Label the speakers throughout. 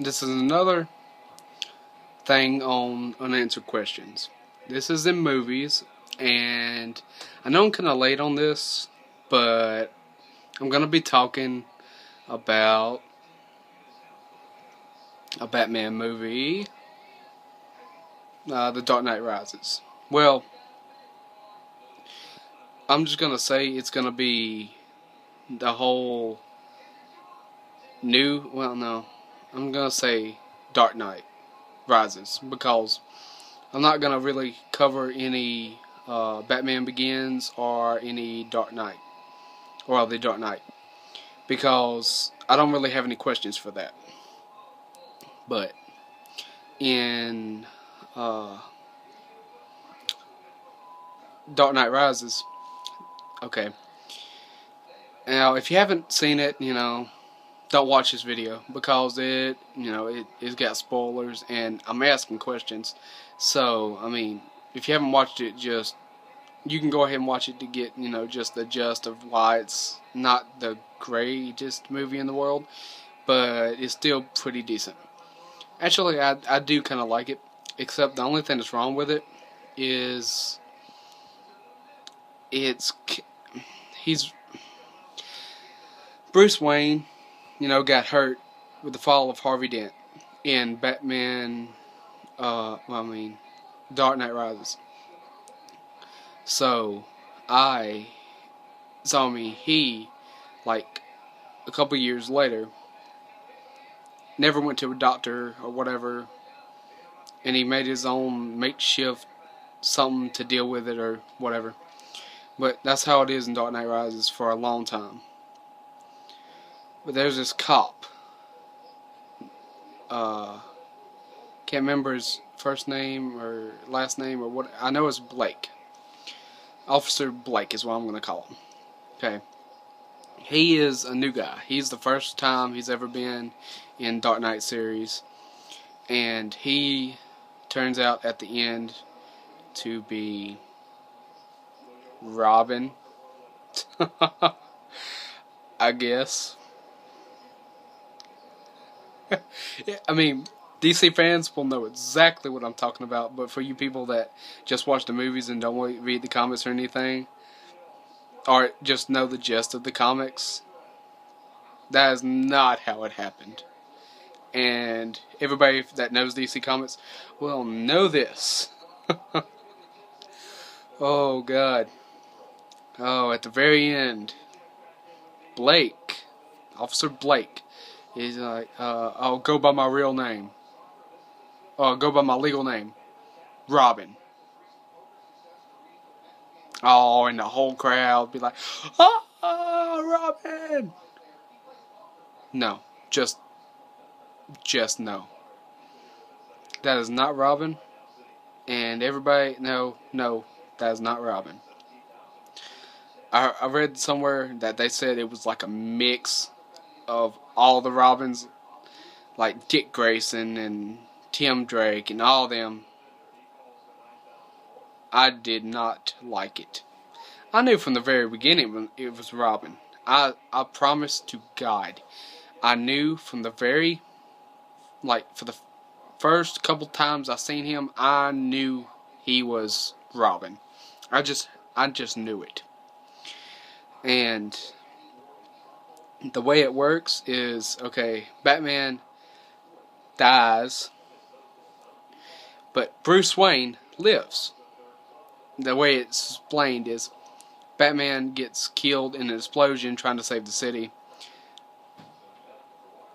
Speaker 1: this is another thing on unanswered questions. This is in movies, and I know I'm kind of late on this, but I'm gonna be talking about a Batman movie, uh, The Dark Knight Rises. Well, I'm just gonna say it's gonna be the whole new. Well, no, I'm gonna say Dark Knight Rises because I'm not gonna really cover any uh, Batman Begins or any Dark Knight or the Dark Knight because I don't really have any questions for that. But in uh, Dark Knight Rises, okay. Now, if you haven't seen it, you know, don't watch this video because it, you know, it, it's got spoilers and I'm asking questions. So, I mean, if you haven't watched it, just you can go ahead and watch it to get, you know, just the gist of why it's not the greatest movie in the world, but it's still pretty decent. Actually, I, I do kind of like it, except the only thing that's wrong with it is it's he's Bruce Wayne, you know, got hurt with the fall of Harvey Dent in Batman. Uh, well, I mean, Dark Knight Rises. So, I saw me he, like, a couple years later, never went to a doctor or whatever, and he made his own makeshift something to deal with it or whatever. But that's how it is in Dark Knight Rises for a long time. But there's this cop. Uh, can't remember his first name or last name or what. I know it's Blake. Officer Blake is what I'm going to call him. Okay. He is a new guy. He's the first time he's ever been in Dark Knight series. And he turns out at the end to be Robin. I guess. I mean, DC fans will know exactly what I'm talking about, but for you people that just watch the movies and don't read the comics or anything, or just know the gist of the comics, that is not how it happened. And everybody that knows DC Comics will know this. oh, God. Oh, at the very end, Blake, Officer Blake, is like, uh, I'll go by my real name. I'll go by my legal name. Robin. Oh, and the whole crowd be like, oh, Robin! No, just, just no. That is not Robin. And everybody, no, no, that is not Robin. I, I read somewhere that they said it was like a mix of all the Robins, like Dick Grayson and Tim Drake and all them. I did not like it. I knew from the very beginning it was Robin. I I promise to God, I knew from the very, like for the first couple times I seen him, I knew he was Robin. I just I just knew it. And the way it works is okay, Batman dies, but Bruce Wayne lives. The way it's explained is Batman gets killed in an explosion trying to save the city.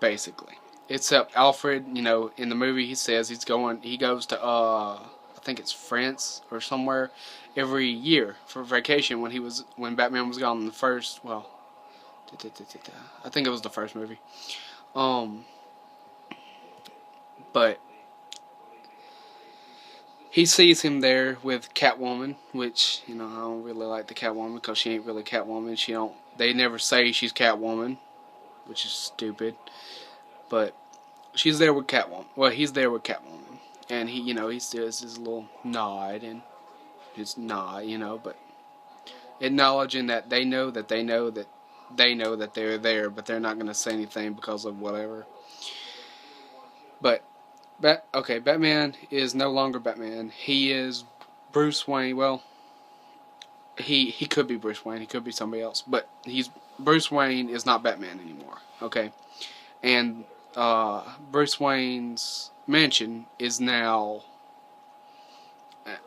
Speaker 1: Basically. Except Alfred, you know, in the movie he says he's going he goes to uh I think it's France or somewhere every year for vacation when he was when Batman was gone in the first well I think it was the first movie. Um but he sees him there with Catwoman, which you know I don't really like the Catwoman because she ain't really Catwoman. She don't. They never say she's Catwoman, which is stupid. But she's there with Catwoman. Well, he's there with Catwoman, and he, you know, he does his little nod and his nod, you know, but acknowledging that they know that they know that they know that they're there, but they're not going to say anything because of whatever. But Bat okay, Batman is no longer Batman. He is Bruce Wayne. Well, he he could be Bruce Wayne. He could be somebody else. But he's Bruce Wayne is not Batman anymore. Okay, and uh, Bruce Wayne's mansion is now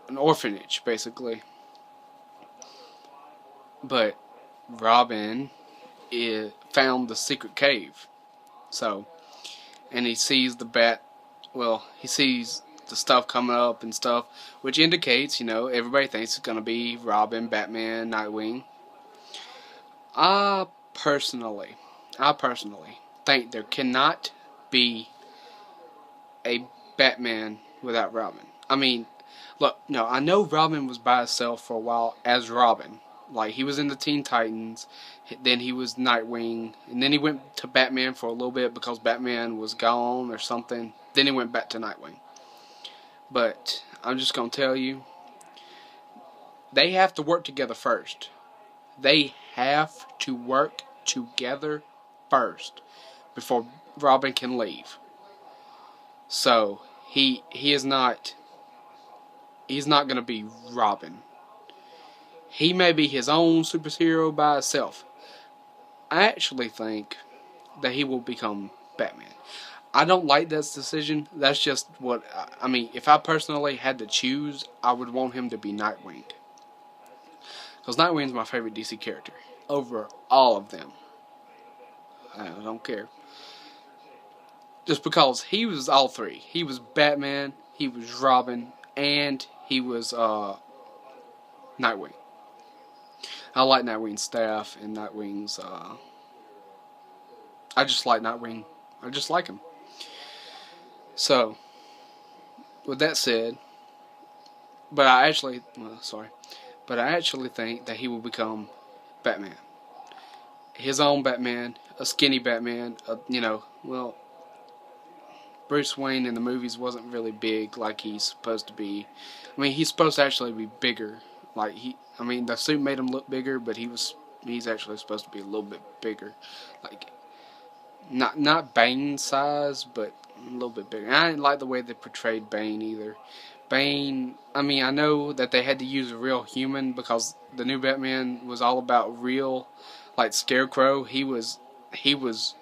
Speaker 1: an orphanage, basically. But Robin is, found the secret cave. So, and he sees the bat. Well, he sees the stuff coming up and stuff, which indicates, you know, everybody thinks it's gonna be Robin, Batman, Nightwing. I personally, I personally think there cannot be a Batman without Robin. I mean, look, no, I know Robin was by himself for a while as Robin. Like he was in the Teen Titans, then he was Nightwing, and then he went to Batman for a little bit because Batman was gone or something. Then he went back to Nightwing. But I'm just gonna tell you, they have to work together first. They have to work together first before Robin can leave. So he he is not he's not gonna be Robin. He may be his own superhero by himself. I actually think that he will become Batman. I don't like that decision. That's just what I mean. If I personally had to choose, I would want him to be Nightwing. Because Nightwing's my favorite DC character over all of them. I don't care. Just because he was all three. He was Batman, he was Robin, and he was uh, Nightwing. I like Nightwing's staff and Nightwing's. Uh, I just like Nightwing. I just like him. So, with that said, but I actually, well, sorry, but I actually think that he will become Batman. His own Batman, a skinny Batman, a, you know, well, Bruce Wayne in the movies wasn't really big like he's supposed to be. I mean, he's supposed to actually be bigger. Like he, I mean, the suit made him look bigger, but he was he's actually supposed to be a little bit bigger. Like not not Bane size, but a little bit bigger. And I didn't like the way they portrayed Bane either. Bane, I mean, I know that they had to use a real human because the new Batman was all about real, like Scarecrow. He was, he was,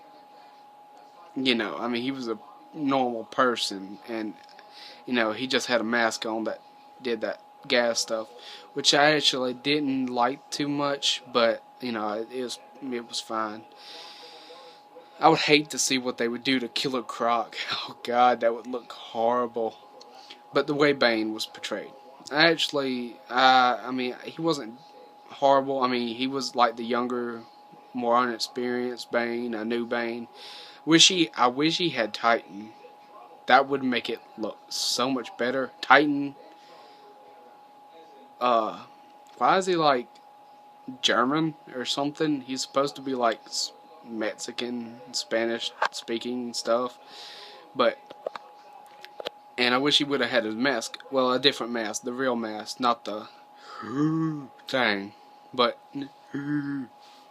Speaker 1: you know, I mean, he was a normal person, and you know, he just had a mask on that did that gas stuff, which I actually didn't like too much, but you know, it was it was fine. I would hate to see what they would do to Killer Croc. Oh God, that would look horrible. But the way Bane was portrayed, I actually, uh, I mean, he wasn't horrible. I mean, he was like the younger, more unexperienced Bane, a new Bane. Wish he, I wish he had Titan. That would make it look so much better. Titan. Uh, why is he like German or something? He's supposed to be like Mexican, Spanish speaking stuff. But and I wish he would have had his mask. Well, a different mask, the real mask, not the thing. But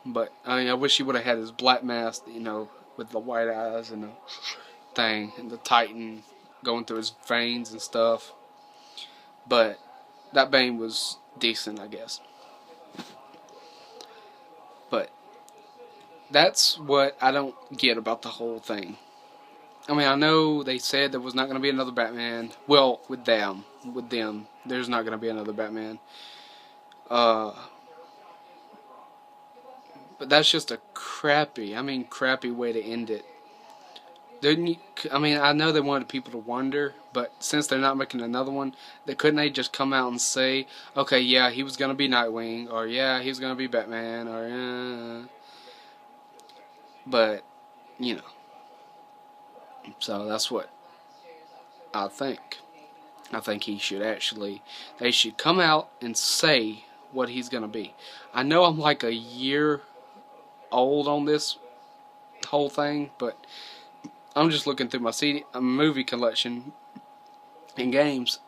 Speaker 1: but I mean, I wish he would have had his black mask, you know, with the white eyes and the thing and the Titan going through his veins and stuff. But that Bane was decent, I guess. But that's what I don't get about the whole thing. I mean, I know they said there was not going to be another Batman. Well, with them, with them, there's not going to be another Batman. Uh, but that's just a crappy, I mean, crappy way to end it. Didn't I mean, I know they wanted people to wonder, but since they're not making another one, they couldn't they just come out and say, okay, yeah, he was gonna be Nightwing, or yeah, he was gonna be Batman, or yeah. But, you know. So that's what I think. I think he should actually, they should come out and say what he's to be. I know I'm like a year old on this whole thing, but I'm just looking through my CD, uh, movie collection and games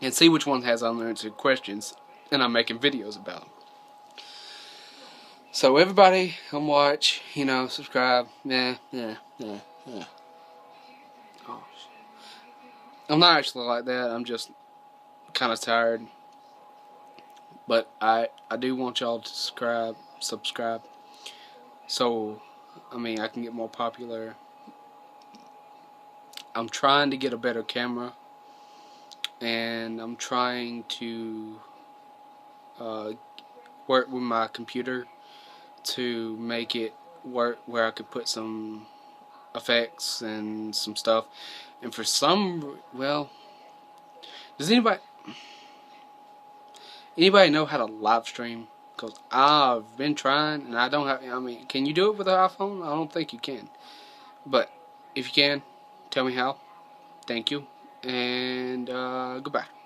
Speaker 1: and see which one has unanswered questions, and I'm making videos about them. So everybody, come watch, you know, subscribe. Yeah, yeah, yeah, yeah. Oh, I'm not actually like that. I'm just kind of tired. But I I do want y'all to subscribe subscribe. So I mean I can get more popular. I'm trying to get a better camera and I'm trying to uh, work with my computer to make it work where I could put some effects and some stuff. And for some, well, does anybody anybody know how to live stream? Because I've been trying and I don't have. I mean, can you do it with an iPhone? I don't think you can. But if you can, tell me how. Thank you and uh, goodbye.